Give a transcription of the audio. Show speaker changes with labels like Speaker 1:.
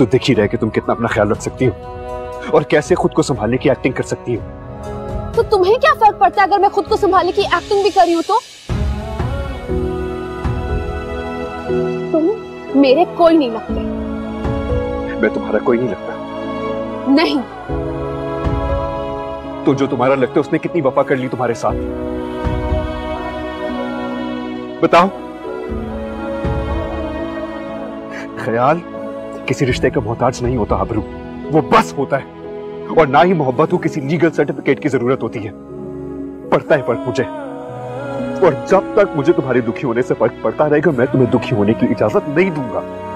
Speaker 1: तो दिख ही रहा कि तुम कितना अपना ख्याल रख सकती हो। और कैसे खुद को संभालने की एक्टिंग कर सकती हो।
Speaker 2: तो तुम्हें क्या फ़र्क पड़ता है अगर मैं खुद को संभालने की एक्टिंग भी कर रही हूँ तो? तुम मेरे कोई नहीं लगते।
Speaker 1: मैं तुम्हारा कोई नहीं लगता।
Speaker 2: नहीं।
Speaker 1: तो जो तुम्हारा लगता है उसने कितनी वफा कर ली तुम्हारे साथ। बताओ। ख्याल? किसी रिश्ते का मोहताज नहीं होता, अबरू। वो बस होता है। और ना ही मोहब्बत को किसी लीगल सर्टिफिकेट की ज़रूरत होती है। पड़ता है फ़र्क मुझे। और जब तक मुझे तुम्हारे दुखी होने से फ़र्क पड़ता रहेगा, मैं तुम्हें दुखी होने की इजाज़त नहीं दूँगा।